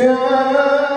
Yeah.